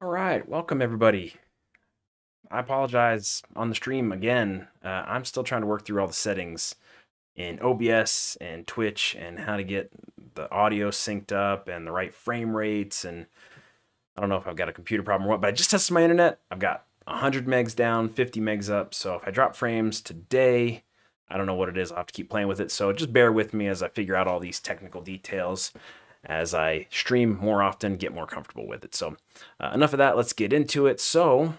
All right, welcome everybody. I apologize on the stream again. Uh, I'm still trying to work through all the settings in OBS and Twitch and how to get the audio synced up and the right frame rates. And I don't know if I've got a computer problem or what, but I just tested my internet. I've got 100 megs down, 50 megs up. So if I drop frames today, I don't know what it is. I'll have to keep playing with it. So just bear with me as I figure out all these technical details as I stream more often, get more comfortable with it. So uh, enough of that. Let's get into it. So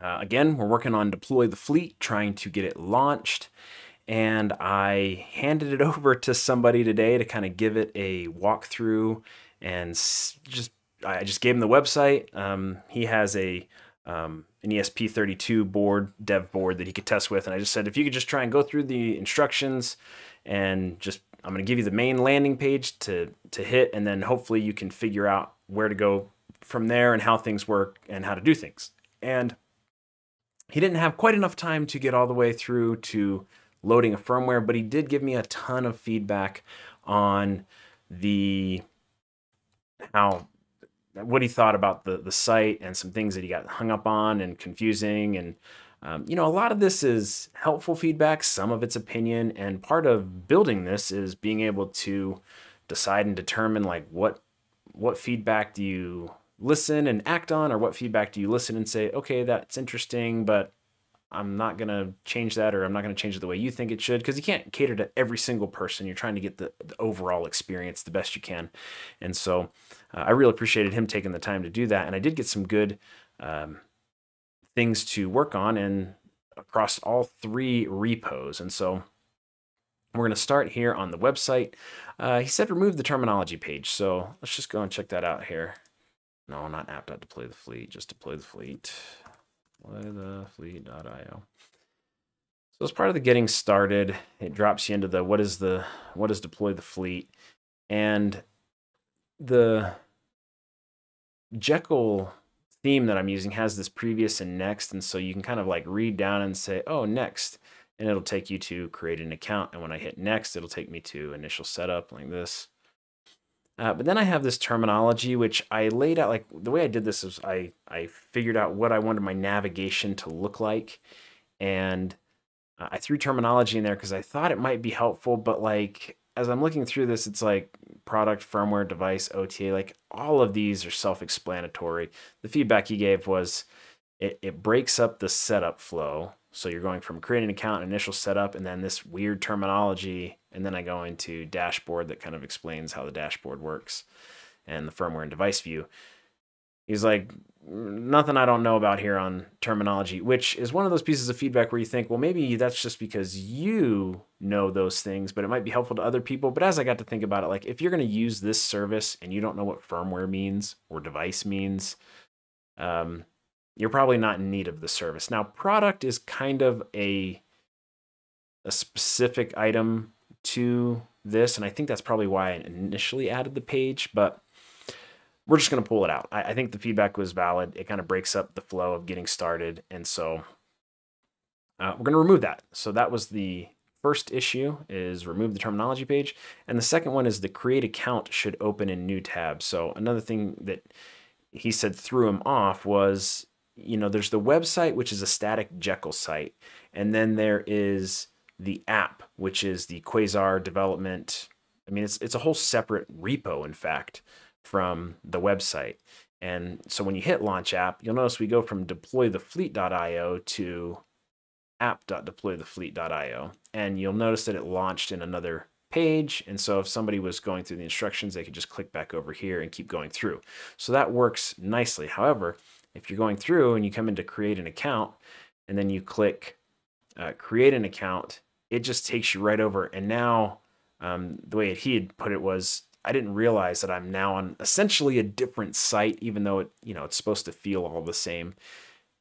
uh, again, we're working on deploy the fleet, trying to get it launched. And I handed it over to somebody today to kind of give it a walkthrough and just I just gave him the website. Um, he has a um, an ESP32 board, dev board that he could test with. And I just said, if you could just try and go through the instructions and just I'm going to give you the main landing page to, to hit, and then hopefully you can figure out where to go from there and how things work and how to do things. And he didn't have quite enough time to get all the way through to loading a firmware, but he did give me a ton of feedback on the how what he thought about the the site and some things that he got hung up on and confusing and um, you know, a lot of this is helpful feedback, some of it's opinion, and part of building this is being able to decide and determine like what what feedback do you listen and act on, or what feedback do you listen and say, okay, that's interesting, but I'm not going to change that or I'm not going to change it the way you think it should because you can't cater to every single person. You're trying to get the, the overall experience the best you can. And so uh, I really appreciated him taking the time to do that. And I did get some good um, things to work on and across all three repos. And so we're going to start here on the website. Uh, he said remove the terminology page. So let's just go and check that out here. No, not app.deploy the fleet, just deploy the fleet. Deploy the fleet.io. So as part of the getting started, it drops you into the what is the what is deploy the fleet. And the Jekyll theme that I'm using has this previous and next. And so you can kind of like read down and say, oh, next. And it'll take you to create an account. And when I hit next, it'll take me to initial setup like this. Uh, but then I have this terminology, which I laid out, like the way I did this is I, I figured out what I wanted my navigation to look like. And uh, I threw terminology in there because I thought it might be helpful, but like as I'm looking through this, it's like product, firmware, device, OTA, like all of these are self explanatory. The feedback he gave was it, it breaks up the setup flow. So you're going from creating an account, initial setup, and then this weird terminology. And then I go into dashboard that kind of explains how the dashboard works and the firmware and device view. He's like, nothing I don't know about here on terminology, which is one of those pieces of feedback where you think, well, maybe that's just because you know those things, but it might be helpful to other people. But as I got to think about it, like if you're going to use this service and you don't know what firmware means or device means, um, you're probably not in need of the service. Now, product is kind of a a specific item to this, and I think that's probably why I initially added the page, but we're just going to pull it out. I, I, think the feedback was valid. It kind of breaks up the flow of getting started. And so uh, we're going to remove that. So that was the first issue is remove the terminology page. And the second one is the create account should open in new tab. So another thing that he said threw him off was, you know, there's the website, which is a static Jekyll site. And then there is the app, which is the Quasar development. I mean, it's, it's a whole separate repo, in fact from the website. And so when you hit launch app, you'll notice we go from deploythefleet.io to app.deploythefleet.io. And you'll notice that it launched in another page. And so if somebody was going through the instructions, they could just click back over here and keep going through. So that works nicely. However, if you're going through and you come into create an account and then you click uh, create an account, it just takes you right over. And now um, the way he had put it was I didn't realize that I'm now on essentially a different site, even though it, you know, it's supposed to feel all the same.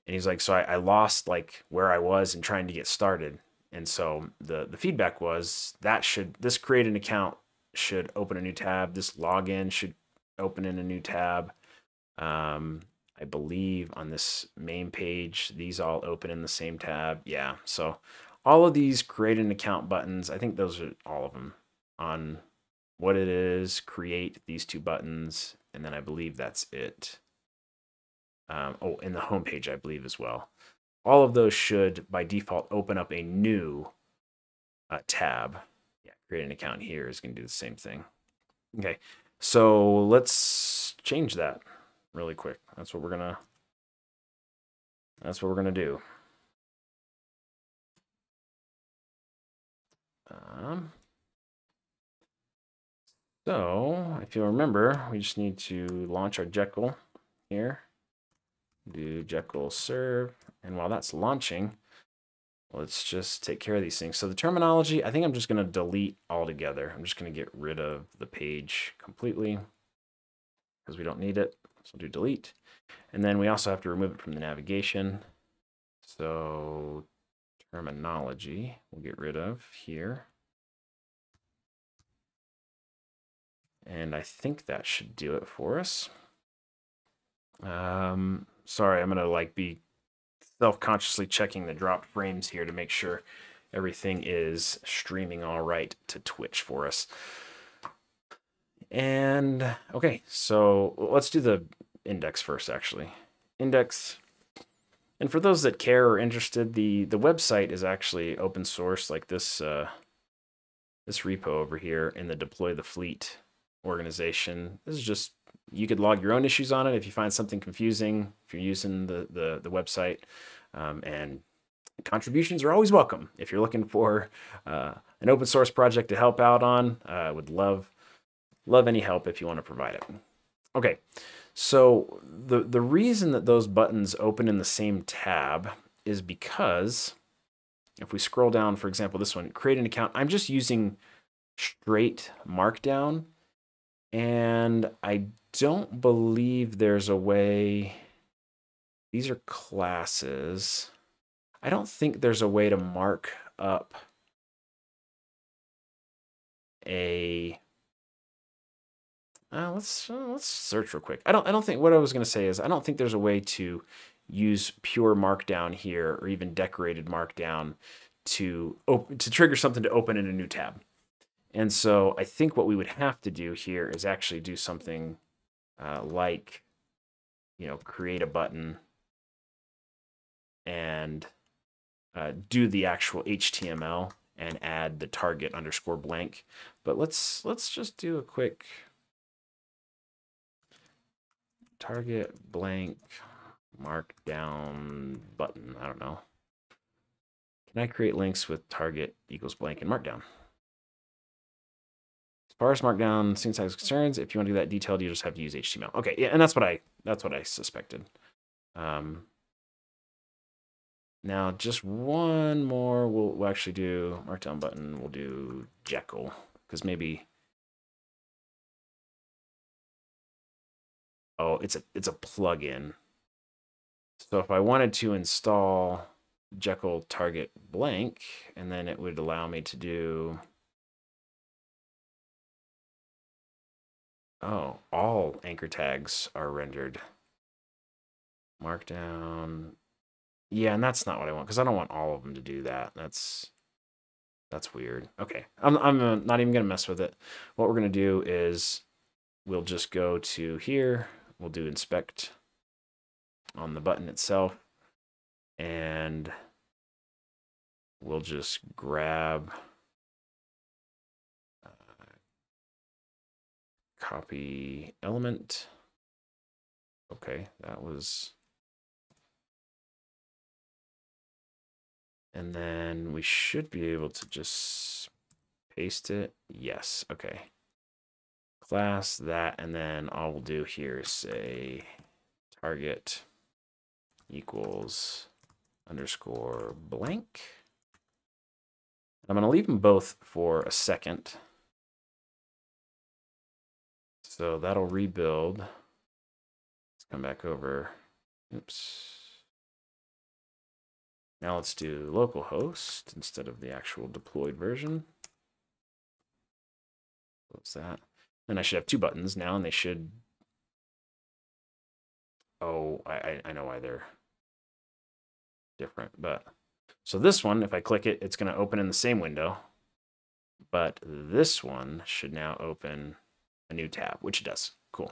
And he's like, so I, I lost like where I was and trying to get started. And so the the feedback was that should this create an account should open a new tab. This login should open in a new tab. Um, I believe on this main page, these all open in the same tab. Yeah. So all of these create an account buttons, I think those are all of them on what it is, create these two buttons, and then I believe that's it. Um, oh, in the home page, I believe as well. All of those should, by default, open up a new uh, tab. Yeah, create an account here is going to do the same thing. Okay, so let's change that really quick. That's what we're gonna. That's what we're gonna do. Um, so if you'll remember, we just need to launch our Jekyll here. Do Jekyll serve. And while that's launching, let's just take care of these things. So the terminology, I think I'm just going to delete altogether. I'm just going to get rid of the page completely because we don't need it. So we'll do delete. And then we also have to remove it from the navigation. So terminology we'll get rid of here. And I think that should do it for us. Um, sorry, I'm going to like be self-consciously checking the dropped frames here to make sure everything is streaming all right to Twitch for us. And okay, so let's do the index first, actually. Index. And for those that care or interested, the the website is actually open source, like this uh, this repo over here in the deploy the fleet organization. This is just you could log your own issues on it if you find something confusing if you're using the the, the website. Um, and contributions are always welcome. If you're looking for uh, an open source project to help out on i uh, would love love any help if you want to provide it. Okay so the the reason that those buttons open in the same tab is because if we scroll down for example this one create an account i'm just using straight markdown and I don't believe there's a way. These are classes. I don't think there's a way to mark up a. Uh, let's uh, let's search real quick. I don't I don't think what I was going to say is I don't think there's a way to use pure markdown here or even decorated markdown to op- to trigger something to open in a new tab. And so I think what we would have to do here is actually do something uh, like, you know, create a button and uh, do the actual HTML and add the target underscore blank. But let's let's just do a quick target blank markdown button. I don't know. Can I create links with target equals blank and markdown? Sparse Markdown syntax concerns. If you want to do that detailed, you just have to use HTML. Okay, yeah, and that's what I that's what I suspected. Um, now, just one more. We'll, we'll actually do Markdown button. We'll do Jekyll because maybe. Oh, it's a it's a plugin. So if I wanted to install Jekyll target blank, and then it would allow me to do Oh, all anchor tags are rendered. Markdown. Yeah, and that's not what I want because I don't want all of them to do that. That's that's weird. Okay, I'm I'm uh, not even gonna mess with it. What we're gonna do is we'll just go to here. We'll do inspect on the button itself, and we'll just grab copy element. Okay, that was. And then we should be able to just paste it. Yes, okay. Class that, and then all we'll do here is say target equals underscore blank. I'm going to leave them both for a second. So that'll rebuild. Let's come back over. Oops. Now let's do localhost instead of the actual deployed version. What's that? And I should have two buttons now, and they should. Oh, I, I know why they're different. But so this one, if I click it, it's going to open in the same window. But this one should now open a new tab, which it does. Cool.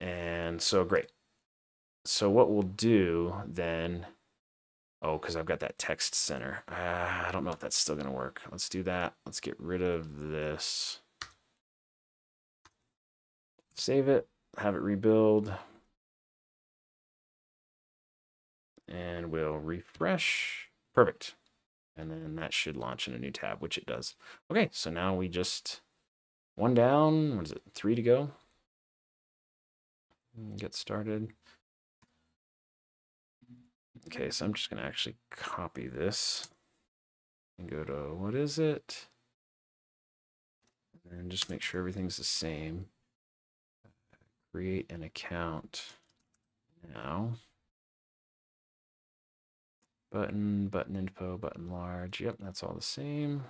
And so great. So what we'll do then, oh, because I've got that text center. Uh, I don't know if that's still going to work. Let's do that. Let's get rid of this. Save it, have it rebuild. And we'll refresh. Perfect. And then that should launch in a new tab, which it does. Okay, so now we just one down. What is it? Three to go. Mm, get started. Okay, so I'm just going to actually copy this and go to what is it? And just make sure everything's the same. Create an account now. Button, button info, button large. Yep, that's all the same.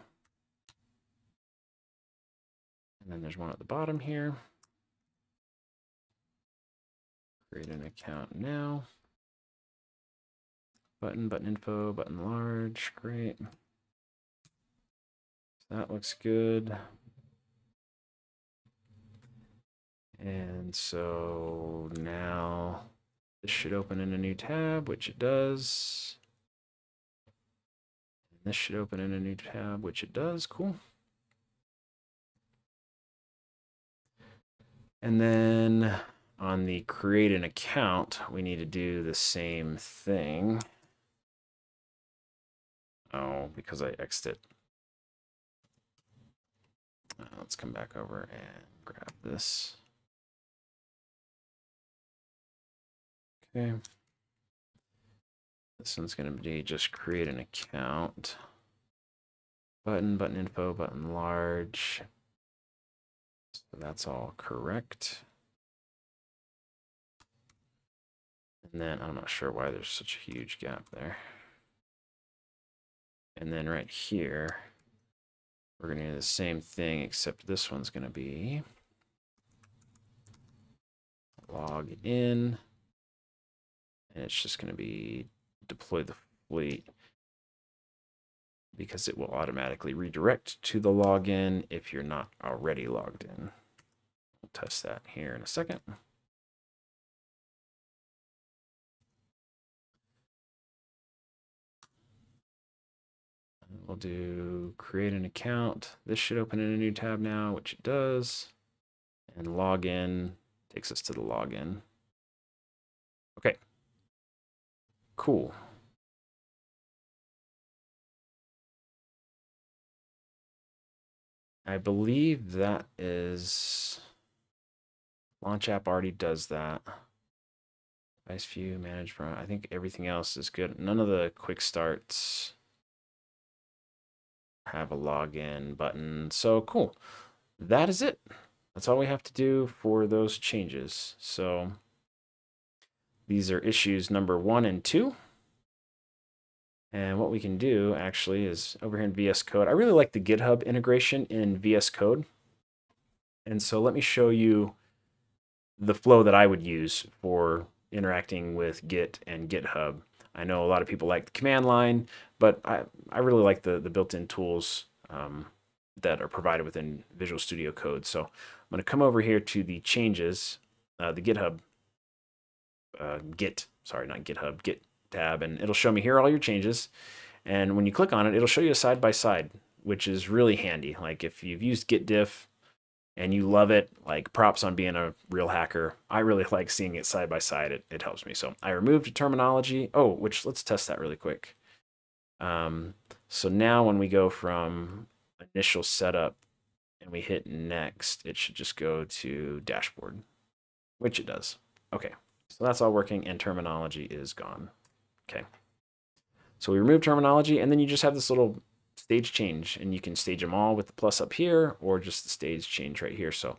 And then there's one at the bottom here. Create an account now. Button, button info, button large. Great. So That looks good. And so now this should open in a new tab, which it does. And this should open in a new tab, which it does. Cool. And then on the create an account, we need to do the same thing. Oh, because I exited. Uh, let's come back over and grab this. Okay. This one's going to be just create an account. Button, button info, button large. So that's all correct. And then I'm not sure why there's such a huge gap there. And then right here, we're going to do the same thing, except this one's going to be log in. And it's just going to be deploy the fleet because it will automatically redirect to the login if you're not already logged in. We'll test that here in a second. We'll do create an account. This should open in a new tab now, which it does. And login takes us to the login. Okay. Cool. I believe that is launch app already does that. Device view, manage, I think everything else is good. None of the quick starts have a login button. So cool. That is it. That's all we have to do for those changes. So these are issues number one and two. And what we can do actually is over here in VS Code. I really like the GitHub integration in VS Code. And so let me show you the flow that I would use for interacting with Git and GitHub. I know a lot of people like the command line, but I, I really like the, the built-in tools um, that are provided within Visual Studio Code. So I'm going to come over here to the changes, uh, the GitHub, uh, Git, sorry, not GitHub, Git tab, and it'll show me here all your changes. And when you click on it, it'll show you a side-by-side, -side, which is really handy. Like if you've used Git diff and you love it, like props on being a real hacker. I really like seeing it side by side. It, it helps me. So I removed terminology. Oh, which let's test that really quick. Um, so now when we go from initial setup and we hit next, it should just go to dashboard, which it does. Okay, so that's all working and terminology is gone. Okay. So we remove terminology and then you just have this little stage change and you can stage them all with the plus up here or just the stage change right here. So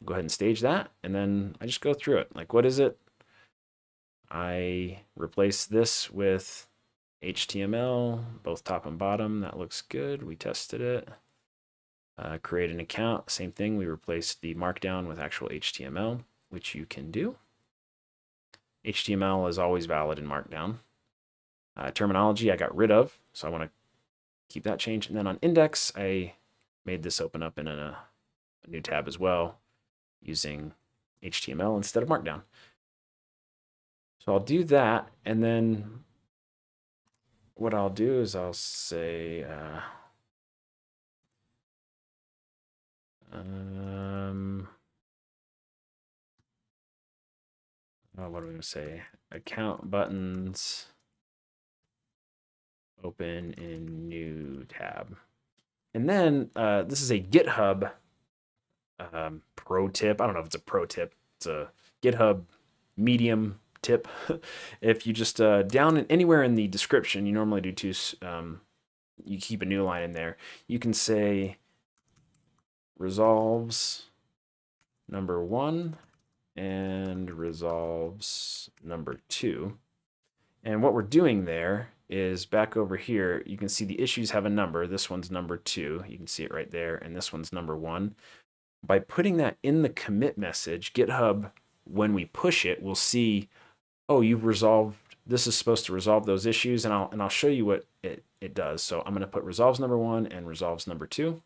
we'll go ahead and stage that and then I just go through it. Like what is it? I replace this with HTML, both top and bottom. That looks good. We tested it. Uh, create an account, same thing. We replaced the markdown with actual HTML, which you can do. HTML is always valid in markdown. Uh, terminology I got rid of, so I want to keep that change. And then on index, I made this open up in a, a new tab as well using HTML instead of Markdown. So I'll do that, and then what I'll do is I'll say, uh, um, oh, what are we going to say? Account buttons, open in new tab. And then uh, this is a GitHub um, pro tip. I don't know if it's a pro tip. It's a GitHub medium tip. if you just uh, down in, anywhere in the description, you normally do two, um, you keep a new line in there. You can say resolves number one and resolves number two. And what we're doing there is back over here, you can see the issues have a number. This one's number two. You can see it right there. And this one's number one. By putting that in the commit message, GitHub, when we push it, will see, oh, you've resolved, this is supposed to resolve those issues. And I'll, and I'll show you what it, it does. So I'm going to put resolves number one and resolves number two.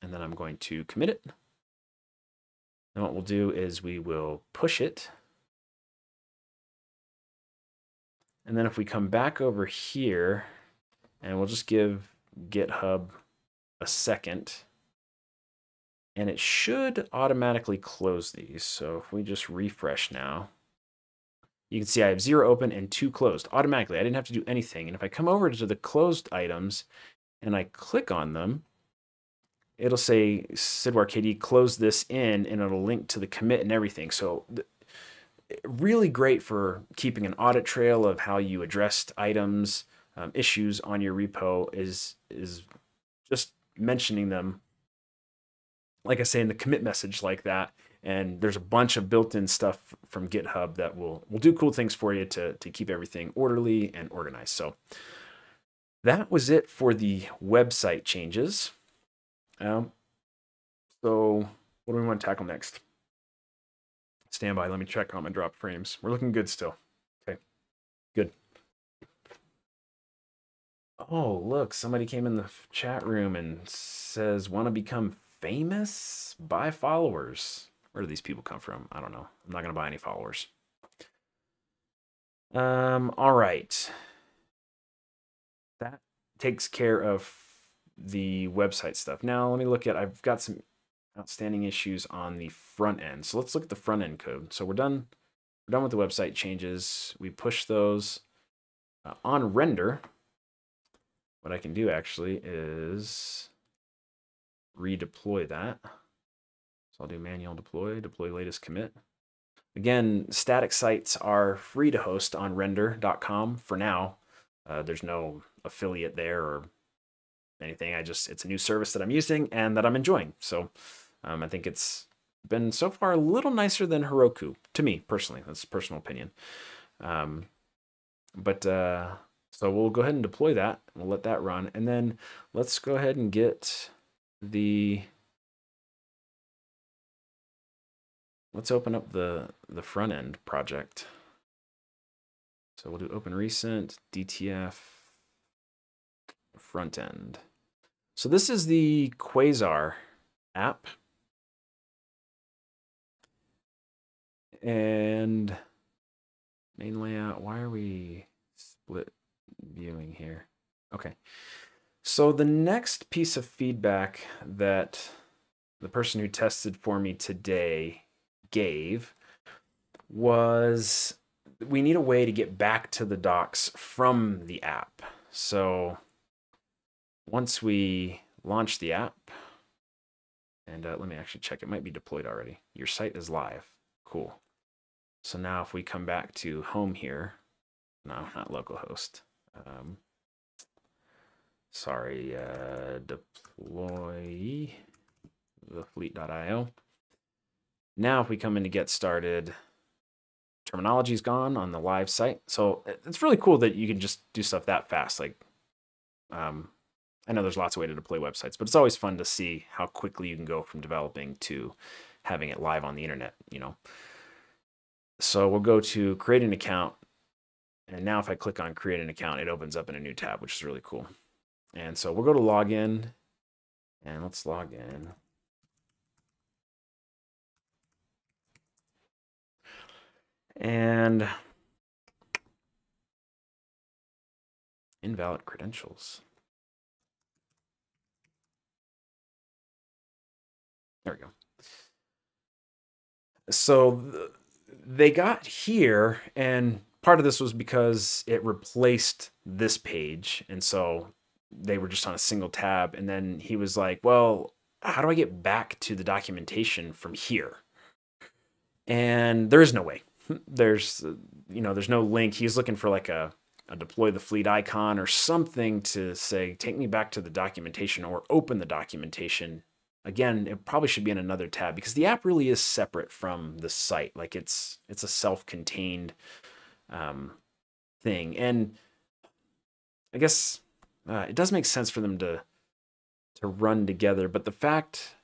And then I'm going to commit it. And what we'll do is we will push it And then if we come back over here, and we'll just give GitHub a second, and it should automatically close these. So if we just refresh now, you can see I have zero open and two closed automatically. I didn't have to do anything. And if I come over to the closed items and I click on them, it'll say sidwarkd close this in and it'll link to the commit and everything. So really great for keeping an audit trail of how you addressed items, um, issues on your repo is is just mentioning them. Like I say in the commit message like that, and there's a bunch of built-in stuff from GitHub that will will do cool things for you to to keep everything orderly and organized. So that was it for the website changes. Um, so what do we want to tackle next? Stand by. Let me check on my drop frames. We're looking good still. Okay, good. Oh, look, somebody came in the chat room and says, want to become famous? Buy followers. Where do these people come from? I don't know. I'm not going to buy any followers. Um, all right. That takes care of the website stuff. Now let me look at, I've got some outstanding issues on the front end. So let's look at the front end code. So we're done. We're done with the website changes. We push those uh, on render. What I can do actually is redeploy that. So I'll do manual deploy, deploy latest commit. Again, static sites are free to host on render.com for now. Uh, there's no affiliate there or anything. I just, it's a new service that I'm using and that I'm enjoying. So um, I think it's been so far a little nicer than Heroku to me personally. That's personal opinion. Um, but uh, so we'll go ahead and deploy that. We'll let that run, and then let's go ahead and get the. Let's open up the the front end project. So we'll do open recent DTF front end. So this is the Quasar app. And main layout, why are we split viewing here? Okay. So the next piece of feedback that the person who tested for me today gave was we need a way to get back to the docs from the app. So once we launch the app, and uh, let me actually check, it might be deployed already. Your site is live. Cool. So now if we come back to home here, no, not localhost. Um, sorry, uh, deploy the fleet.io. Now if we come in to get started, terminology is gone on the live site. So it's really cool that you can just do stuff that fast. Like, um, I know there's lots of way to deploy websites, but it's always fun to see how quickly you can go from developing to having it live on the internet, you know. So we'll go to create an account. And now if I click on create an account, it opens up in a new tab, which is really cool. And so we'll go to login and let's log in. And invalid credentials. There we go. So they got here, and part of this was because it replaced this page. And so they were just on a single tab. And then he was like, well, how do I get back to the documentation from here? And there is no way. There's, you know, there's no link. He's looking for like a, a deploy the fleet icon or something to say, take me back to the documentation or open the documentation. Again, it probably should be in another tab because the app really is separate from the site. Like it's it's a self-contained um, thing, and I guess uh, it does make sense for them to to run together. But the fact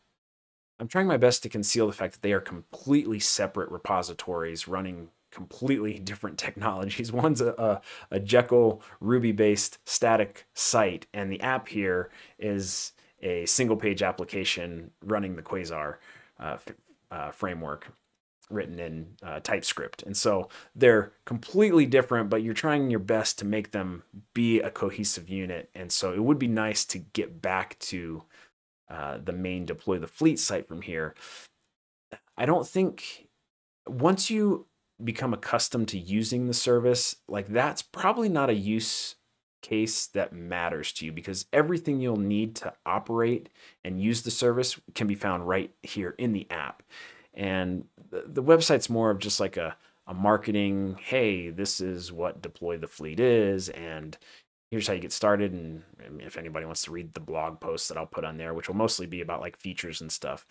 I'm trying my best to conceal the fact that they are completely separate repositories running completely different technologies. One's a, a, a Jekyll Ruby based static site, and the app here is a single page application running the Quasar uh, uh, framework written in uh, TypeScript. And so they're completely different, but you're trying your best to make them be a cohesive unit. And so it would be nice to get back to uh, the main deploy the fleet site from here. I don't think once you become accustomed to using the service, like that's probably not a use case that matters to you because everything you'll need to operate and use the service can be found right here in the app. And the, the website's more of just like a, a marketing, hey, this is what deploy the fleet is, and here's how you get started. And if anybody wants to read the blog posts that I'll put on there, which will mostly be about like features and stuff.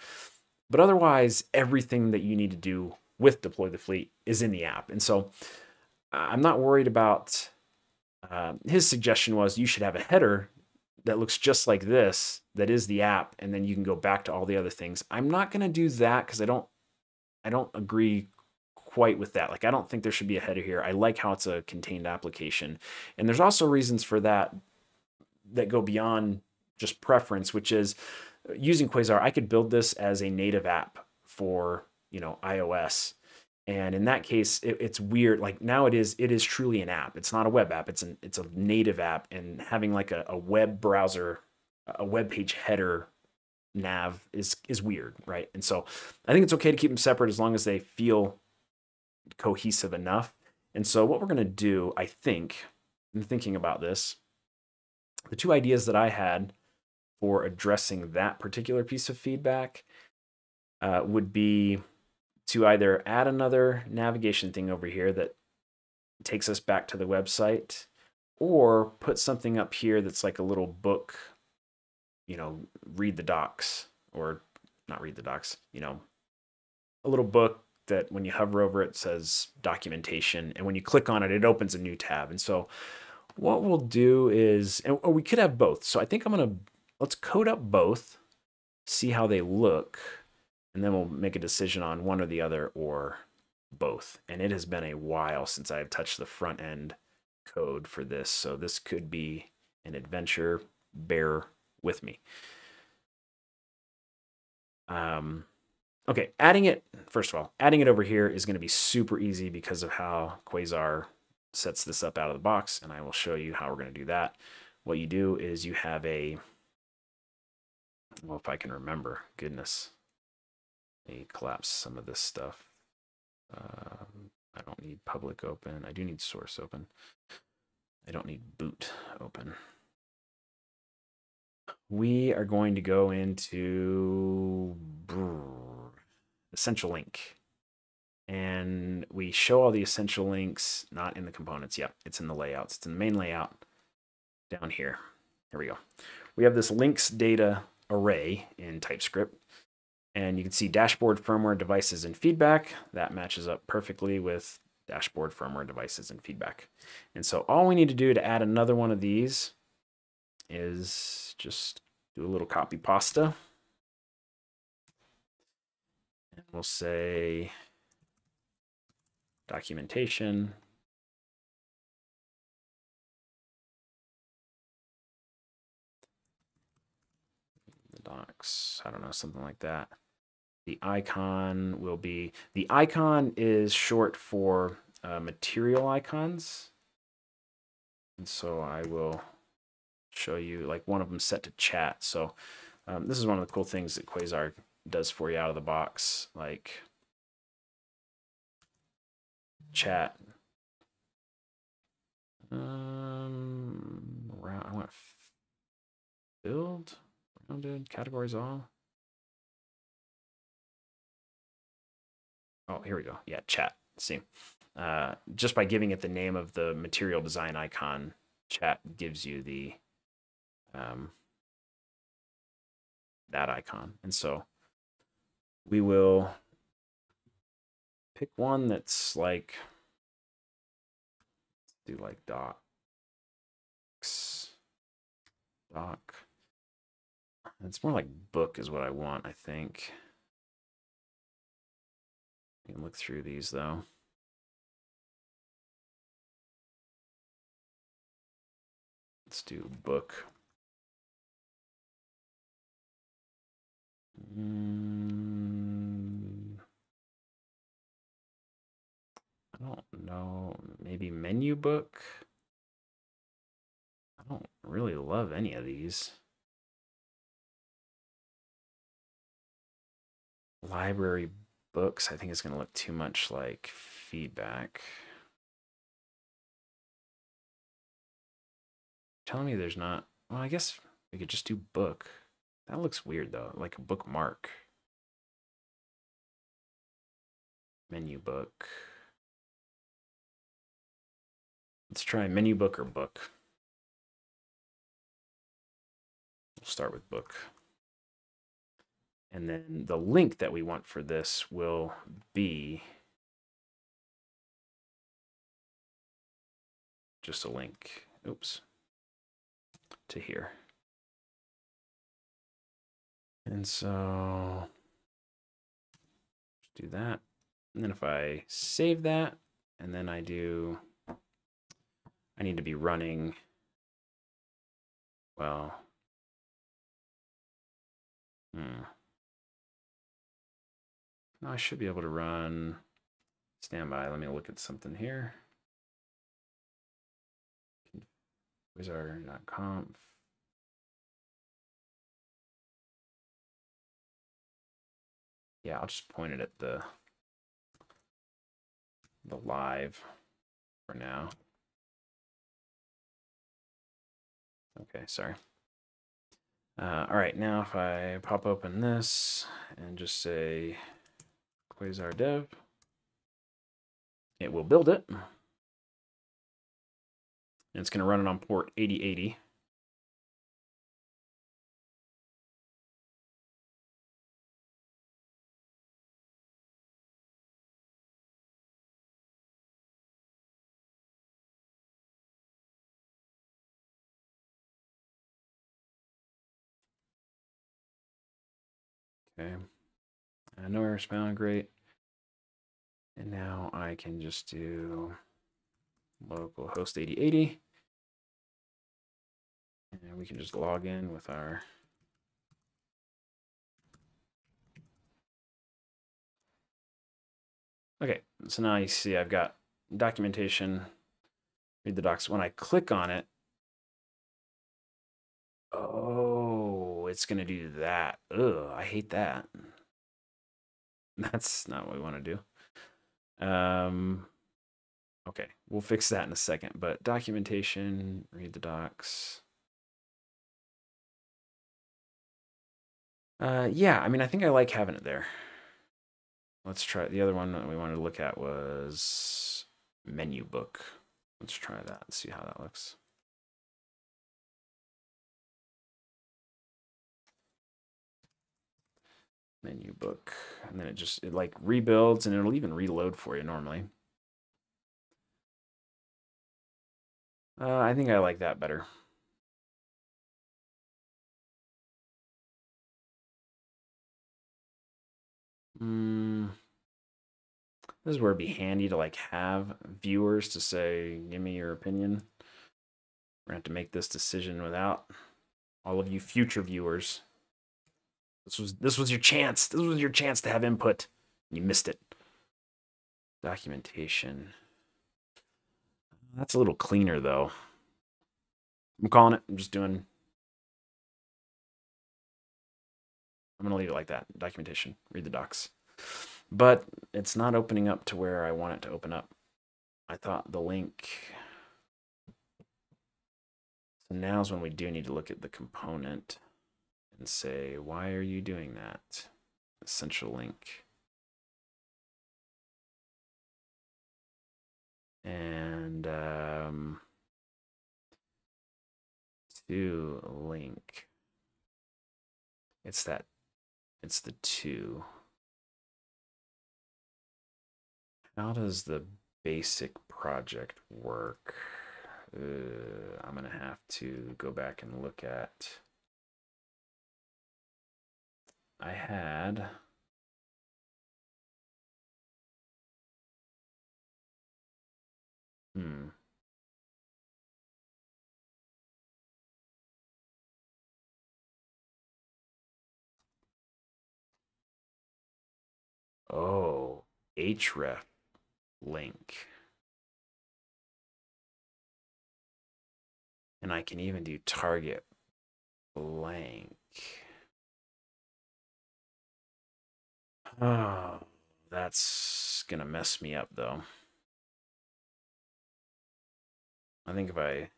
But otherwise, everything that you need to do with deploy the fleet is in the app. And so I'm not worried about uh, his suggestion was you should have a header that looks just like this that is the app and then you can go back to all the other things. I'm not going to do that because i don't i don't agree quite with that. Like i don't think there should be a header here. I like how it's a contained application. And there's also reasons for that that go beyond just preference which is uh, using quasar i could build this as a native app for you know ios and in that case it, it's weird like now it is it is truly an app. It's not a web app. It's an it's a native app and having like a, a web browser a web page header nav is is weird right? And so i think it's okay to keep them separate as long as they feel cohesive enough. And so what we're going to do i think in thinking about this the two ideas that i had for addressing that particular piece of feedback uh, would be to either add another navigation thing over here that takes us back to the website or put something up here that's like a little book, you know, read the docs or not read the docs, you know, a little book that when you hover over it says documentation and when you click on it it opens a new tab. And so what we'll do is and oh, we could have both. So I think I'm going to let's code up both, see how they look and then we'll make a decision on one or the other or both. And it has been a while since I've touched the front end code for this, so this could be an adventure. Bear with me. Um, okay, adding it, first of all, adding it over here is going to be super easy because of how Quasar sets this up out of the box, and I will show you how we're going to do that. What you do is you have a, well, if I can remember, goodness, me collapse some of this stuff. Um, I don't need public open. I do need source open. I don't need boot open. We are going to go into essential link. And we show all the essential links, not in the components. Yep, it's in the layouts. It's in the main layout down here. Here we go. We have this links data array in TypeScript. And you can see dashboard firmware devices and feedback. That matches up perfectly with dashboard firmware devices and feedback. And so all we need to do to add another one of these is just do a little copy pasta. And we'll say documentation. The docs, I don't know, something like that The icon will be, the icon is short for uh, material icons. And so I will show you like one of them set to chat. So um, this is one of the cool things that Quasar does for you out of the box, like chat. Um, round, I want build, rounded, categories all. Oh, here we go. Yeah, chat. see, uh, just by giving it the name of the material design icon, chat gives you the um, that icon. And so we will pick one that's like, do like docs, doc. It's more like book is what I want, I think. You can look through these though. Let's do book. Mm, I don't know. Maybe menu book. I don't really love any of these. Library books, I think it's going to look too much like feedback. Telling me there's not, well, I guess we could just do book. That looks weird though, like a bookmark. Menu book. Let's try menu book or book. We'll start with book. And then the link that we want for this will be just a link, oops, to here. And so do that. And then if I save that, and then I do, I need to be running, well, hmm. No, I should be able to run standby. Let me look at something here. quasar.conf. Yeah, I'll just point it at the the live for now. Okay, sorry. Uh, all right, now if I pop open this and just say Quasar dev. It will build it. And it's going to run it on port 8080. Okay. I know where found great. And now I can just do local host 8080. And we can just log in with our Okay, so now you see I've got documentation, read the docs. When I click on it, oh, it's going to do that. Ugh, I hate that. That's not what we want to do. Um, okay, we'll fix that in a second. But documentation, read the docs. Uh, yeah, I mean, I think I like having it there. Let's try the other one that we wanted to look at was menu book. Let's try that and see how that looks. Menu book and then it just it like rebuilds and it'll even reload for you normally. Uh, I think I like that better. Mm, this is where it'd be handy to like have viewers to say give me your opinion. We're gonna have to make this decision without all of you future viewers This was this was your chance. This was your chance to have input. You missed it. Documentation. That's a little cleaner though. I'm calling it. I'm just doing. I'm gonna leave it like that. Documentation. Read the docs. But it's not opening up to where I want it to open up. I thought the link. So now's when we do need to look at the component and say, why are you doing that? Essential link. And um, to link. It's that, it's the two. How does the basic project work? Uh, I'm going to have to go back and look at. I had. Hmm. Oh, href link. And I can even do target blank. Oh, that's gonna mess me up though. I think if I,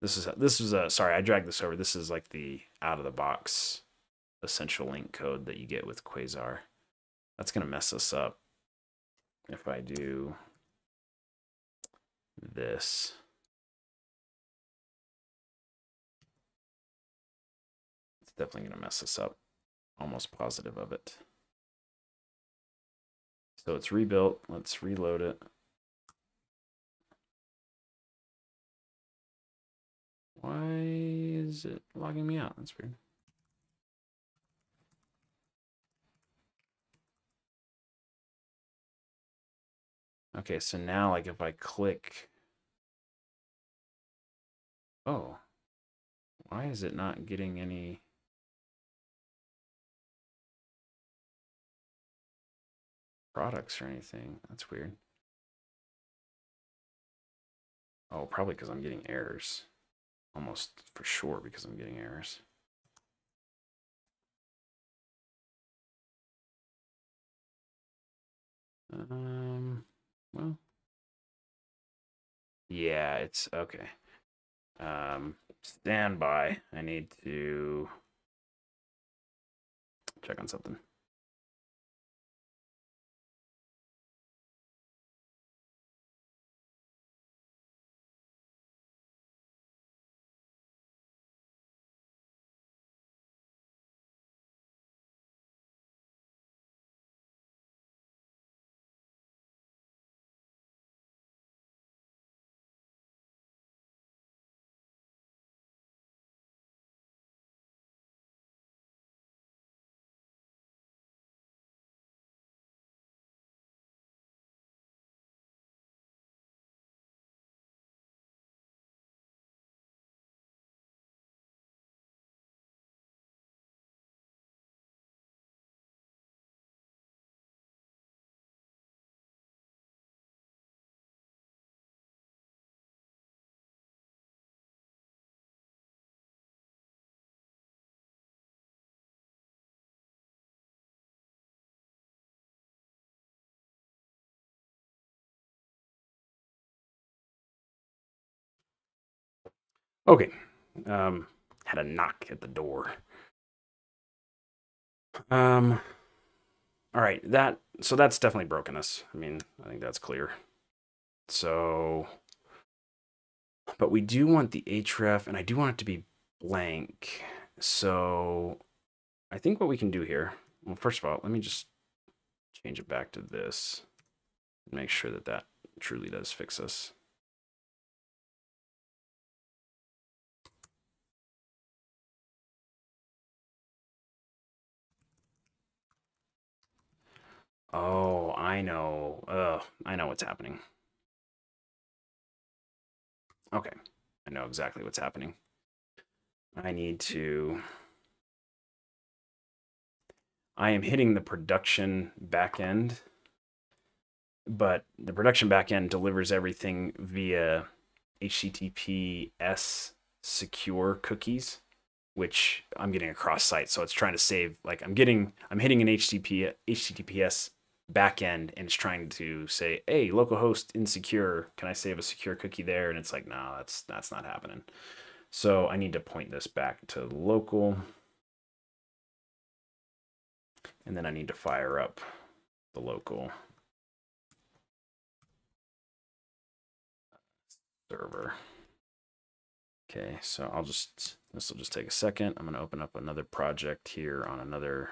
this is, this is a, sorry, I dragged this over. This is like the out of the box essential link code that you get with Quasar. That's gonna mess us up if I do this. It's definitely to mess us up. Almost positive of it. So it's rebuilt. Let's reload it. Why is it logging me out? That's weird. Okay, so now like if I click Oh. Why is it not getting any products or anything? That's weird. Oh, probably because I'm getting errors. Almost for sure because I'm getting errors. Um, well, yeah, it's okay. Um, stand by. I need to check on something. Okay. Um, had a knock at the door. Um, all right. That so that's definitely broken us. I mean, I think that's clear. So, but we do want the href, and I do want it to be blank. So, I think what we can do here. Well, first of all, let me just change it back to this. Make sure that that truly does fix us. Oh, I know. Ugh, I know what's happening. Okay, I know exactly what's happening. I need to I am hitting the production backend, but the production backend delivers everything via HTTPS secure cookies, which I'm getting across site. So it's trying to save, like I'm getting, I'm hitting an HTTP, HTTPS backend and it's trying to say, hey, localhost insecure, can I save a secure cookie there? And it's like, no, that's that's not happening. So I need to point this back to local. And then I need to fire up the local server. Okay, so I'll just, this will just take a second. I'm going to open up another project here on another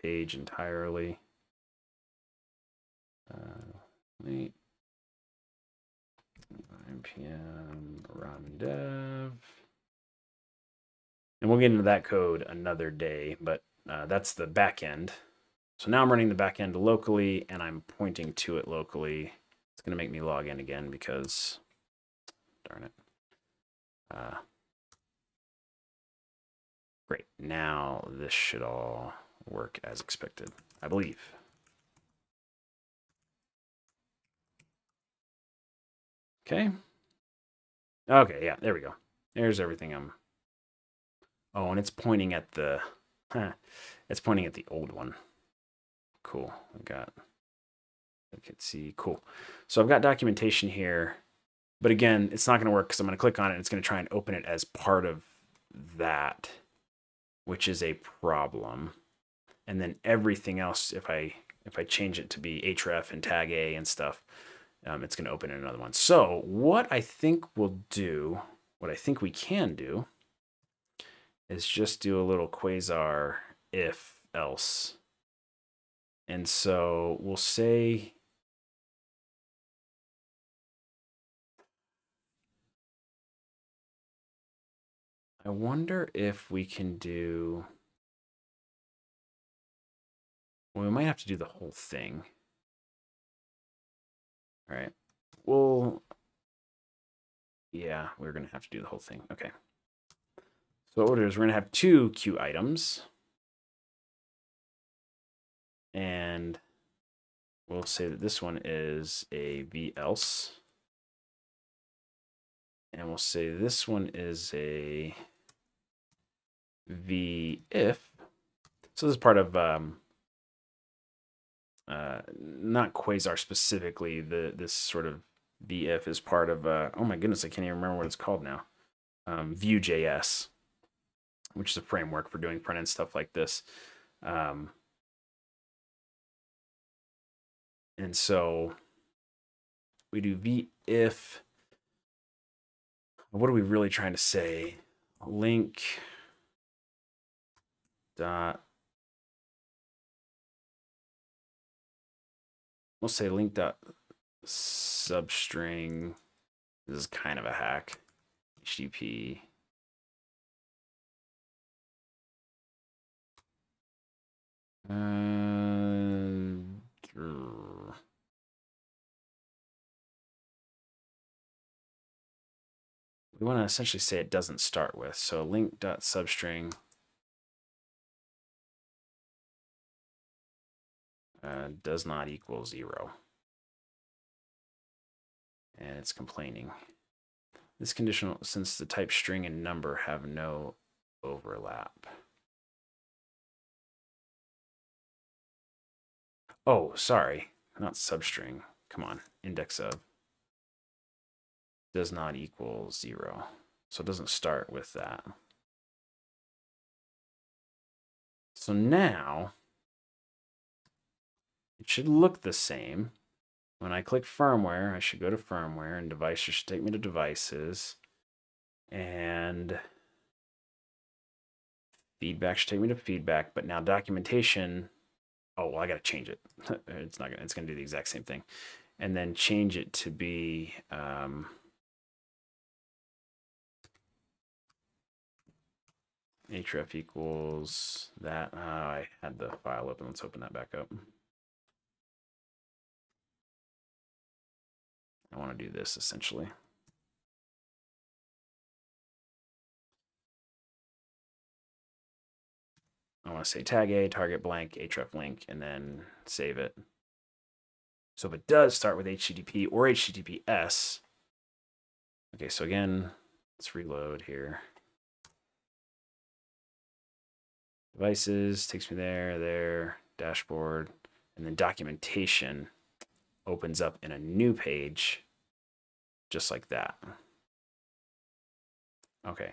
page entirely. Uh, wait. npm run dev. And we'll get into that code another day, but uh, that's the back end. So now I'm running the back end locally and I'm pointing to it locally. It's going to make me log in again because, darn it. Uh, great. Now this should all work as expected, I believe. Okay. Okay, yeah, there we go. There's everything I'm... Oh, and it's pointing at the... Huh, it's pointing at the old one. Cool. I've got... I can see. Cool. So I've got documentation here. But again, it's not going to work because I'm going to click on it and it's going to try and open it as part of that, which is a problem. And then everything else, if I if I change it to be href and tag a and stuff, um, it's going to open in another one. So what I think we'll do, what I think we can do, is just do a little quasar if else. And so we'll say I wonder if we can do well, we might have to do the whole thing. All right. Well, yeah, we're going to have to do the whole thing. Okay. So what we're going to have two queue items. And we'll say that this one is a v else. And we'll say this one is a v if. So this is part of um, uh, not Quasar specifically. The this sort of v if is part of. Uh, oh my goodness, I can't even remember what it's called now. Um, Vue.js, which is a framework for doing front end stuff like this. Um, and so we do v if. What are we really trying to say? Link dot we'll say link dot substring. This is kind of a hack. HTTP. Uh, we want to essentially say it doesn't start with. So link uh, does not equal zero. And it's complaining. This conditional, since the type string and number have no overlap. Oh, sorry, not substring. Come on, index of does not equal zero. So it doesn't start with that. So now it should look the same. When I click firmware, I should go to firmware and devices should take me to devices. And feedback should take me to feedback, but now documentation, oh, well, I got to change it. it's not gonna, it's going to do the exact same thing. And then change it to be, um, href equals that. Oh, I had the file open. Let's open that back up. I want to do this essentially. I want to say tag A, target blank, href link, and then save it. So if it does start with HTTP or HTTPS, okay, so again, let's reload here. Devices takes me there, there, dashboard, and then documentation opens up in a new page, just like that. Okay,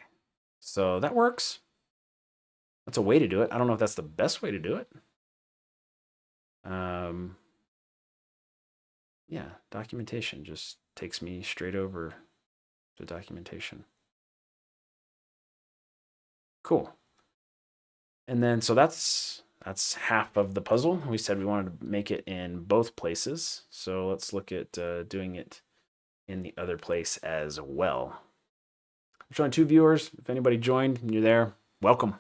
so that works. That's a way to do it. I don't know if that's the best way to do it. Um, yeah, documentation just takes me straight over to documentation. Cool. And then, so that's that's half of the puzzle. We said we wanted to make it in both places. So let's look at uh, doing it in the other place as well. I'm showing two viewers. If anybody joined and you're there, welcome.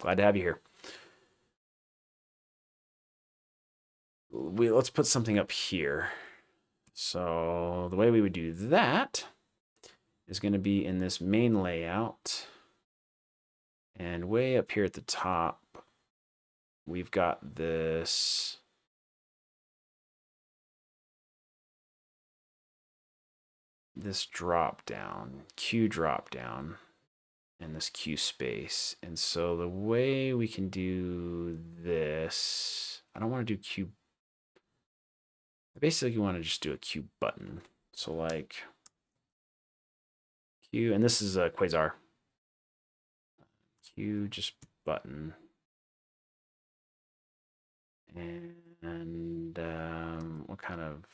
Glad to have you here. We, let's put something up here. So the way we would do that is going to be in this main layout. And way up here at the top, we've got this this drop down, Q drop down, and this Q space. And so the way we can do this, I don't want to do Q. I basically want to just do a Q button. So like Q, and this is a Quasar. Q just button. And um, what kind of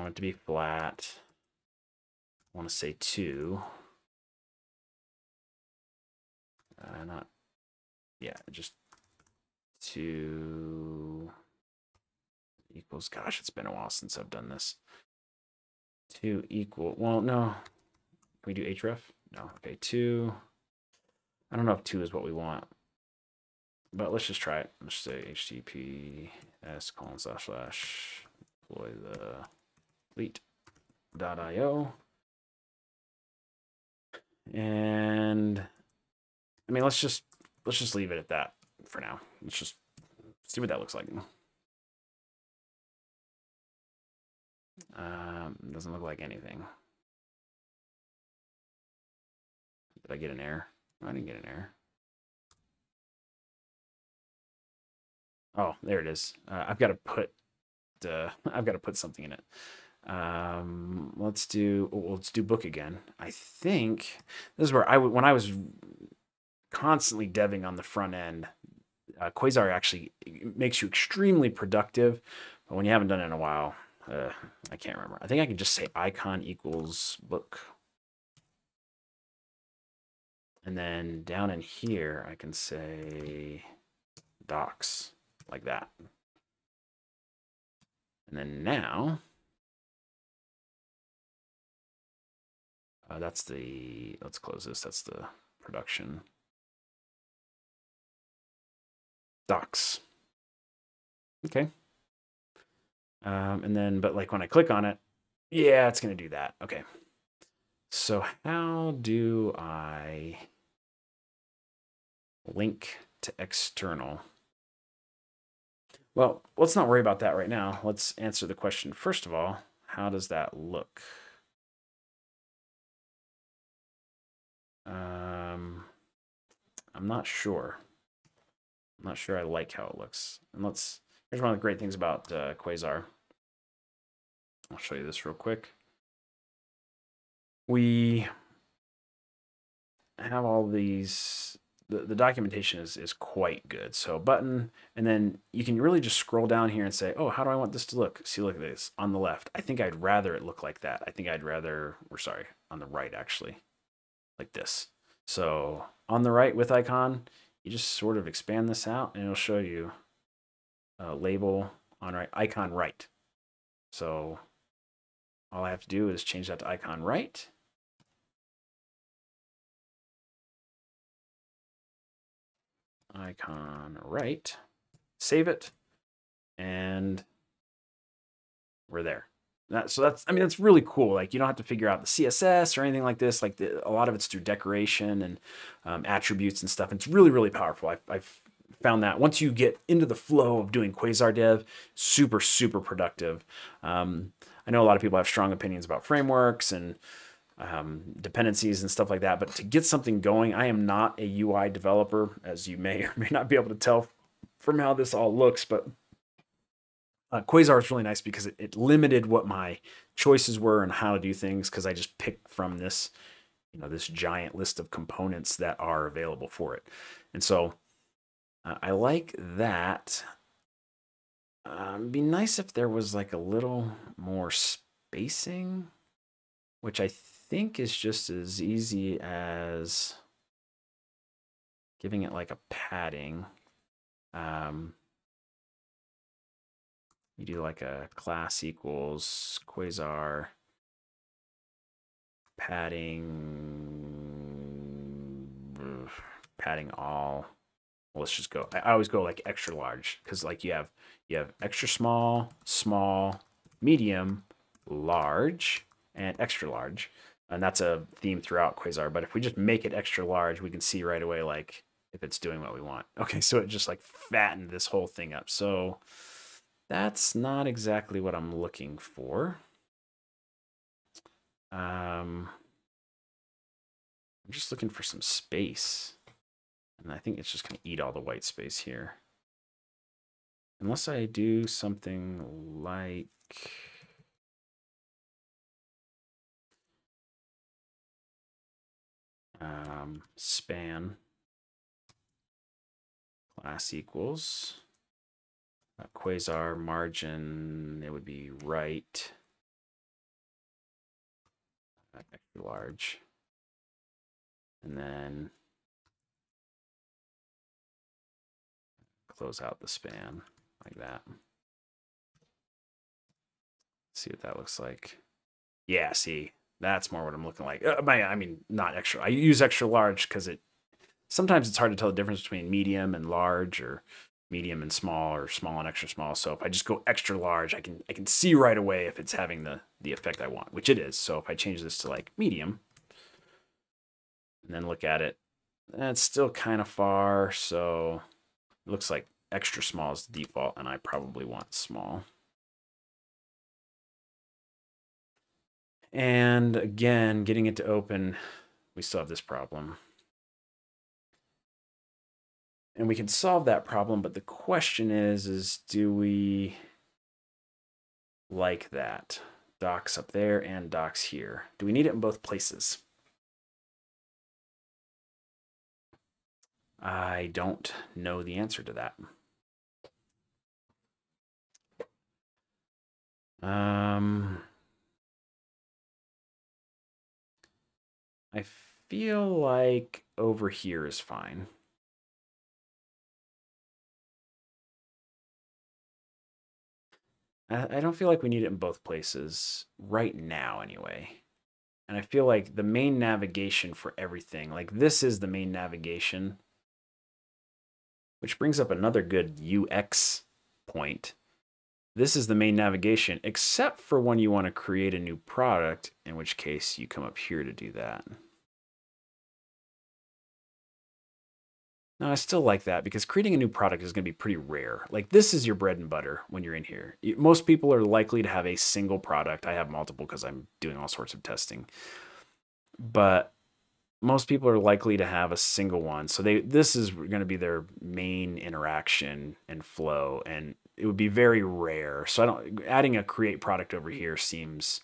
I want it to be flat. I want to say two. Uh, not, yeah, just two equals, gosh, it's been a while since I've done this. Two equal, well, no. Can we do href? No, okay, two. I don't know if two is what we want, but let's just try it. Let's say https colon slash slash deploy the fleet.io. And I mean, let's just let's just leave it at that for now. Let's just see what that looks like. Um, doesn't look like anything. Did I get an error? I didn't get an error. Oh, there it is. Uh, I've got to put uh, I've got to put something in it. Um, let's do well, let's do book again. I think this is where I when I was constantly deving on the front end. Uh, Quasar actually makes you extremely productive, but when you haven't done it in a while, uh, I can't remember. I think I can just say icon equals book. And then down in here, I can say docs like that. And then now, uh, that's the, let's close this. That's the production docs. Okay. Um, and then, but like when I click on it, yeah, it's going to do that. Okay. So how do I link to external? Well, let's not worry about that right now. Let's answer the question first of all. How does that look? Um, I'm not sure. I'm not sure I like how it looks. And let's, here's one of the great things about uh, Quasar. I'll show you this real quick. We have all these the, the documentation is, is quite good. So button, and then you can really just scroll down here and say, oh, how do I want this to look? See, look at this on the left. I think I'd rather it look like that. I think I'd rather, we're sorry, on the right actually, like this. So on the right with icon, you just sort of expand this out and it'll show you a label on right, icon right. So all I have to do is change that to icon right icon right, save it, and we're there. That, so that's I mean that's really cool. Like you don't have to figure out the CSS or anything like this. Like the, a lot of it's through decoration and um, attributes and stuff. And it's really really powerful. I've, I've found that once you get into the flow of doing Quasar Dev, super super productive. Um, I know a lot of people have strong opinions about frameworks and um, dependencies and stuff like that. But to get something going, I am not a UI developer, as you may or may not be able to tell from how this all looks. But uh, Quasar is really nice because it, it limited what my choices were and how to do things because I just picked from this, you know, this giant list of components that are available for it. And so uh, I like that. Um, be nice if there was like a little more spacing, which I think is just as easy as giving it like a padding. Um, you do like a class equals quasar padding padding all well, let's just go i always go like extra large because like you have you have extra small small medium large and extra large and that's a theme throughout quasar but if we just make it extra large we can see right away like if it's doing what we want okay so it just like fattened this whole thing up so that's not exactly what I'm looking for. Um, I'm just looking for some space. And I think it's just going to eat all the white space here. Unless I do something like... Um, span class equals uh, quasar margin, it would be right. Uh, large. And then close out the span like that. See what that looks like. Yeah, see, that's more what I'm looking like. Uh, I mean, not extra. I use extra large because it sometimes it's hard to tell the difference between medium and large or medium and small or small and extra small. So if I just go extra large, I can I can see right away if it's having the the effect I want, which it is. So if I change this to like medium and then look at it, that's still kind of far. So it looks like extra small is the default and I probably want small. And again, getting it to open, we still have this problem. And we can solve that problem but the question is is do we like that? Docs up there and docs here. Do we need it in both places? I don't know the answer to that. Um I feel like over here is fine I, don't feel like we need it in both places right now, anyway. And I feel like the main navigation for everything, like this is the main navigation, which brings up another good UX point. This is the main navigation, except for when you want to create a new product, in which case you come up here to do that. Now, I still like that because creating a new product is going to be pretty rare. Like this is your bread and butter when you're in here. Most people are likely to have a single product. I have multiple because I'm doing all sorts of testing. But most people are likely to have a single one. So they this is going to be their main interaction and flow and it would be very rare. So I don't adding a create product over here seems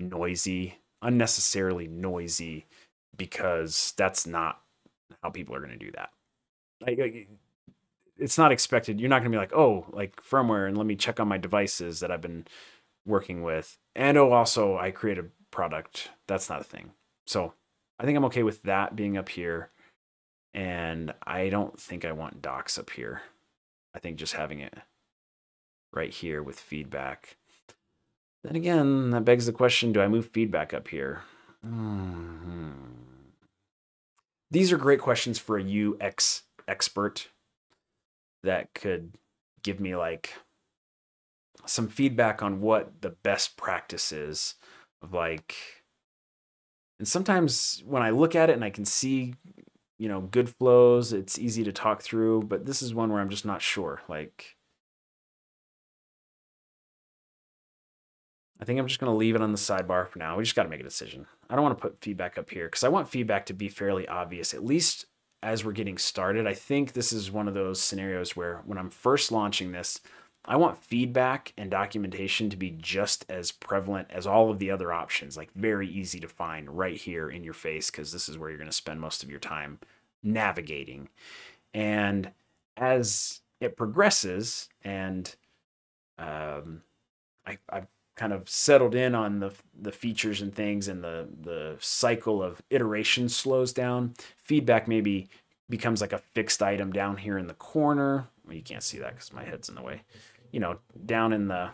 noisy, unnecessarily noisy because that's not how people are going to do that like, it's not expected. You're not going to be like, oh, like firmware, and let me check on my devices that I've been working with. And oh, also, I create a product. That's not a thing. So I think I'm okay with that being up here. And I don't think I want docs up here. I think just having it right here with feedback. Then again, that begs the question, do I move feedback up here? Mm-hmm. These are great questions for a UX expert that could give me like some feedback on what the best practice is of like and sometimes when I look at it and I can see you know good flows, it's easy to talk through, but this is one where I'm just not sure. Like I think I'm just going to leave it on the sidebar for now. We just got to make a decision. I don't want to put feedback up here because I want feedback to be fairly obvious, at least as we're getting started. I think this is one of those scenarios where when I'm first launching this, I want feedback and documentation to be just as prevalent as all of the other options, like very easy to find right here in your face, because this is where you're going to spend most of your time navigating. And as it progresses and um, I, I've kind of settled in on the the features and things and the the cycle of iteration slows down. Feedback maybe becomes like a fixed item down here in the corner. Well, you can't see that because my head's in the way. You know down in the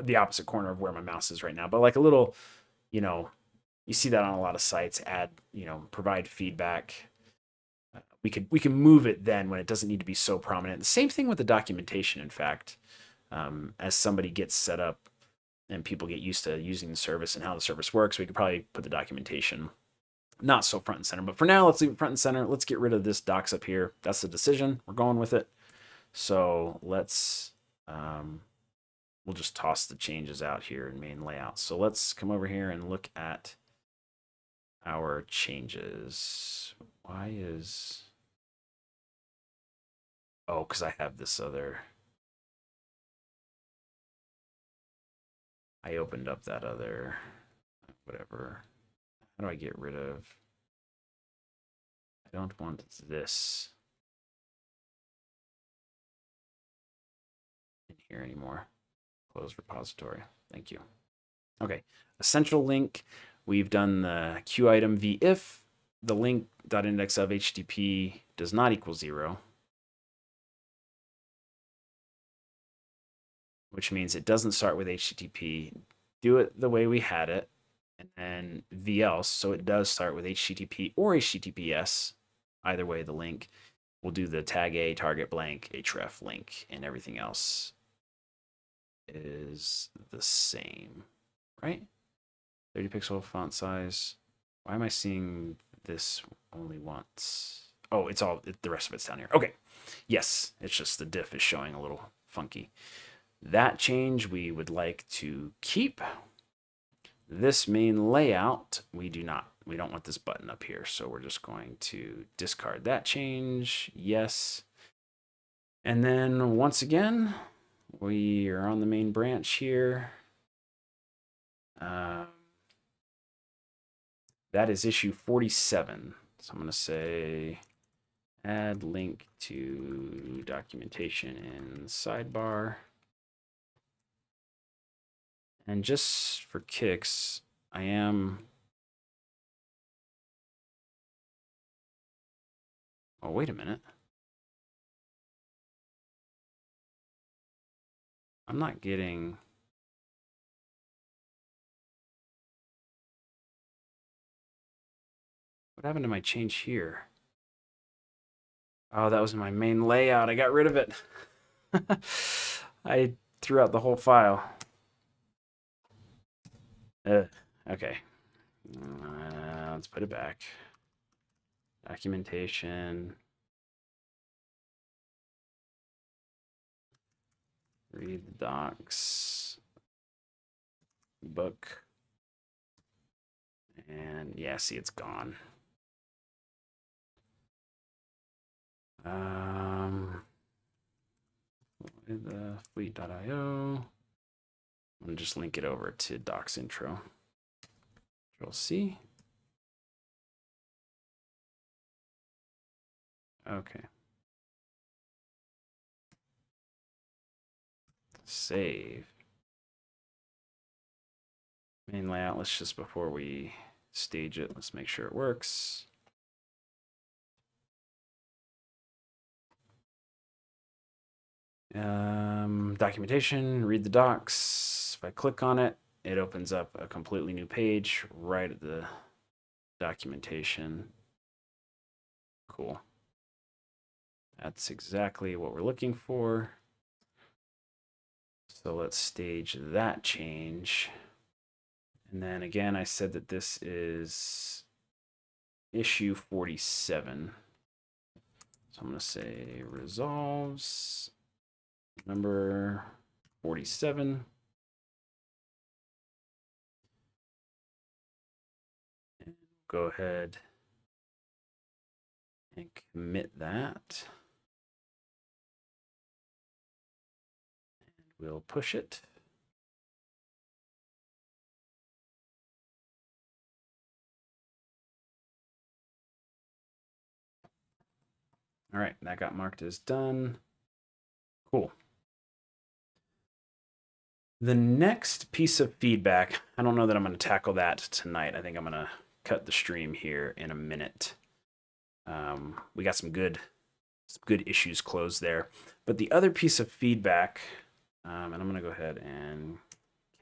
the opposite corner of where my mouse is right now. But like a little you know you see that on a lot of sites add you know provide feedback. Uh, we could we can move it then when it doesn't need to be so prominent. The same thing with the documentation in fact um, as somebody gets set up and people get used to using the service and how the service works, we could probably put the documentation not so front and center. But for now, let's leave it front and center. Let's get rid of this docs up here. That's the decision. We're going with it. So let's, um, we'll just toss the changes out here in main layout. So let's come over here and look at our changes. Why is, oh, because I have this other, I opened up that other, whatever. How do I get rid of? I don't want this in here anymore. Close repository. Thank you. Okay, essential link. We've done the Q item v if the link dot index of HTTP does not equal zero. Which means it doesn't start with HTTP. Do it the way we had it, and then v else, so it does start with HTTP or HTTPS. Either way, the link will do the tag A, target blank, href link, and everything else is the same, right? 30 pixel font size. Why am I seeing this only once? Oh, it's all, the rest of it's down here. Okay. Yes, it's just the diff is showing a little funky. That change we would like to keep. This main layout, we do not. We don't want this button up here, so we're just going to discard that change. Yes. And then once again, we are on the main branch here. Um, that is issue 47. So I'm going to say add link to documentation in sidebar. And just for kicks, I am... Oh, wait a minute. I'm not getting... What happened to my change here? Oh, that was my main layout. I got rid of it. I threw out the whole file. Uh, okay. Uh, let's put it back. Documentation. Read the docs. Book. And yeah, see, it's gone. Um, the fleet.io. I'm going to just link it over to docs intro. Control C. Okay. Save. Main layout, let's just, before we stage it, let's make sure it works. Um, documentation, read the docs. If I click on it, it opens up a completely new page right at the documentation. Cool. That's exactly what we're looking for. So let's stage that change. And then again, I said that this is issue 47. So I'm going to say resolves number 47. And go ahead and commit that. And we'll push it. All right, that got marked as done. Cool. The next piece of feedback, I don't know that I'm going to tackle that tonight. I think I'm going to cut the stream here in a minute. Um, we got some good, some good issues closed there. But the other piece of feedback, um, and I'm going to go ahead and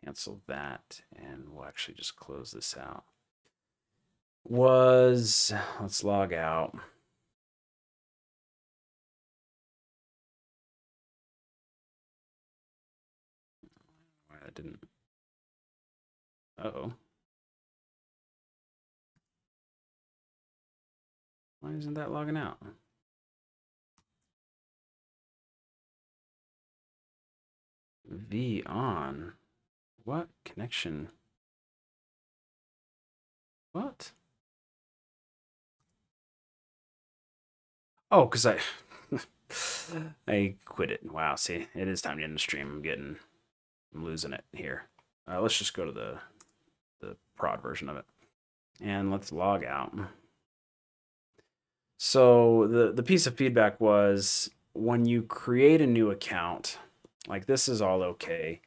cancel that, and we'll actually just close this out, was, let's log out. Didn't. Uh oh. Why isn't that logging out? V on. What connection? What? Oh, because I I quit it. Wow, see, it is time to end the stream. I'm getting I'm losing it here. Uh, let's just go to the the prod version of it. And let's log out. So the, the piece of feedback was when you create a new account, like this is all okay.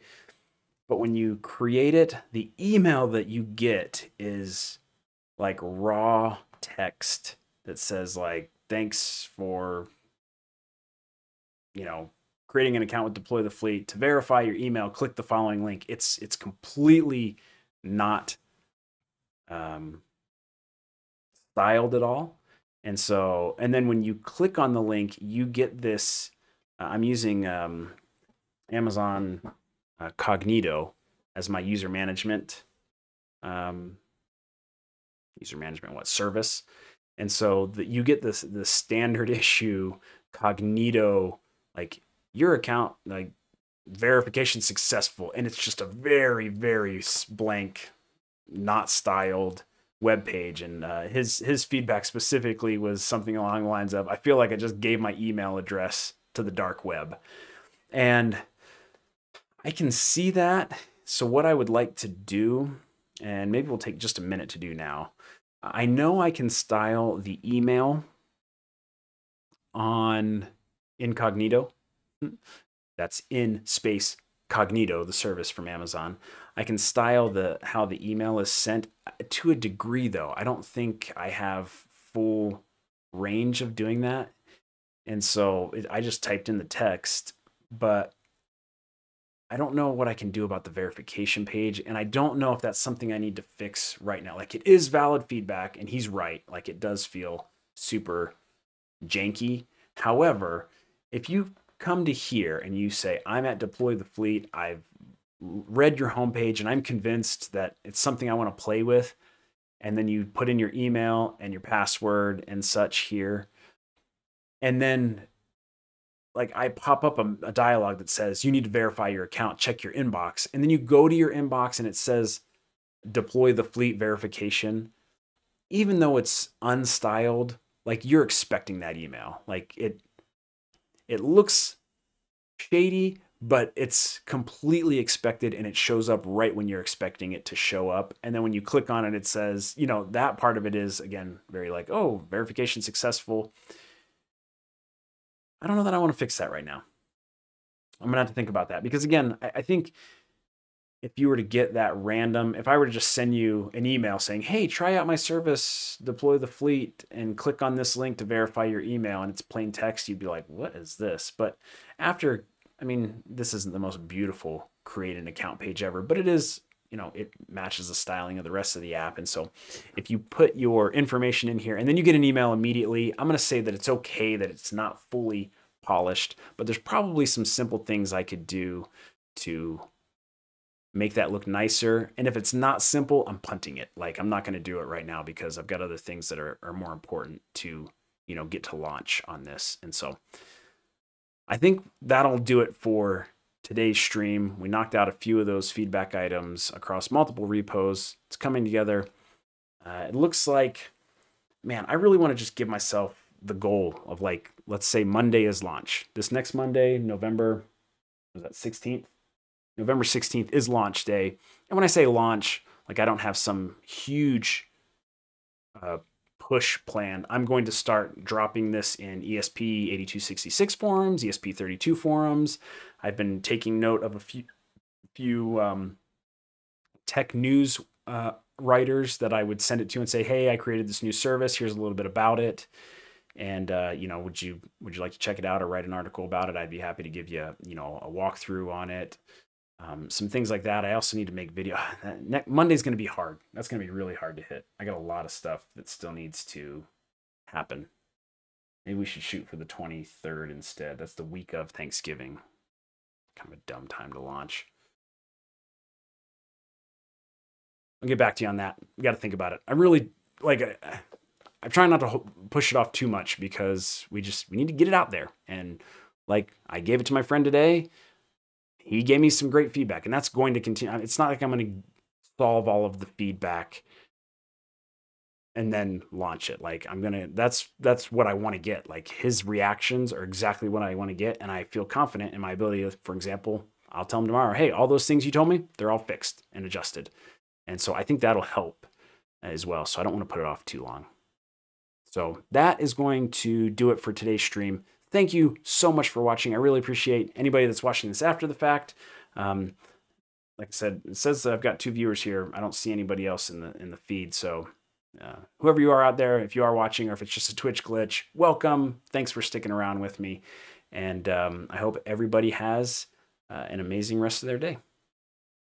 But when you create it, the email that you get is like raw text that says like, thanks for, you know, creating an account with deploy the fleet to verify your email click the following link. It's it's completely not um, styled at all. And so and then when you click on the link you get this uh, i'm using um, amazon uh, cognito as my user management um, user management what service. And so that you get this the standard issue cognito like your account like verification successful and it's just a very very blank not styled web page and uh, his his feedback specifically was something along the lines of i feel like i just gave my email address to the dark web. And i can see that. So what i would like to do and maybe we'll take just a minute to do now i know i can style the email on incognito that's in space Cognito, the service from Amazon. I can style the how the email is sent to a degree though. I don't think I have full range of doing that. And so it, I just typed in the text, but I don't know what I can do about the verification page. And I don't know if that's something I need to fix right now. Like it is valid feedback, and he's right. Like it does feel super janky. However, if you come to here and you say, I'm at Deploy the Fleet, I've read your homepage and I'm convinced that it's something I want to play with, and then you put in your email and your password and such here, and then like I pop up a, a dialog that says you need to verify your account, check your inbox, and then you go to your inbox and it says deploy the fleet verification, even though it's unstyled, like you're expecting that email. Like it it looks shady, but it's completely expected and it shows up right when you're expecting it to show up. And then when you click on it, it says, you know, that part of it is again very like, oh, verification successful. I don't know that I want to fix that right now. I'm gonna have to think about that because again, I, I think if you were to get that random, if I were to just send you an email saying, hey, try out my service, deploy the fleet, and click on this link to verify your email, and it's plain text, you'd be like, what is this? But after, I mean, this isn't the most beautiful create an account page ever, but it is, you know, it matches the styling of the rest of the app. And so if you put your information in here and then you get an email immediately, I'm going to say that it's okay that it's not fully polished, but there's probably some simple things I could do to make that look nicer. And if it's not simple, I'm punting it. Like I'm not going to do it right now because I've got other things that are, are more important to, you know, get to launch on this. And so I think that'll do it for today's stream. We knocked out a few of those feedback items across multiple repos. It's coming together. Uh, it looks like, man, I really want to just give myself the goal of like, let's say Monday is launch. This next Monday, November, was that 16th? November 16th is launch day. And when I say launch, like I don't have some huge uh, push plan. I'm going to start dropping this in ESP 8266 forums, ESP 32 forums. I've been taking note of a few few um, tech news uh, writers that I would send it to and say, "Hey, I created this new service. Here's a little bit about it." And uh, you know, would you would you like to check it out or write an article about it? I'd be happy to give you you know a walkthrough on it um, some things like that. I also need to make video. Monday's going to be hard. That's going to be really hard to hit. I got a lot of stuff that still needs to happen. Maybe we should shoot for the 23rd instead. That's the week of Thanksgiving. Kind of a dumb time to launch. I'll get back to you on that. We got to think about it. I really like. I, I'm trying not to push it off too much because we just we need to get it out there. And like I gave it to my friend today he gave me some great feedback, and that's going to continue. It's not like I'm going to solve all of the feedback and then launch it. Like I'm gonna that's that's what I want to get. Like his reactions are exactly what I want to get, and I feel confident in my ability. To, for example, I'll tell him tomorrow, hey, all those things you told me, they're all fixed and adjusted. And so I think that'll help as well. So I don't want to put it off too long. So that is going to do it for today's stream. Thank you so much for watching. I really appreciate anybody that's watching this after the fact. Um, like I said, it says I've got two viewers here. I don't see anybody else in the in the feed. So uh, whoever you are out there, if you are watching or if it's just a Twitch glitch, welcome. Thanks for sticking around with me. And um, I hope everybody has uh, an amazing rest of their day.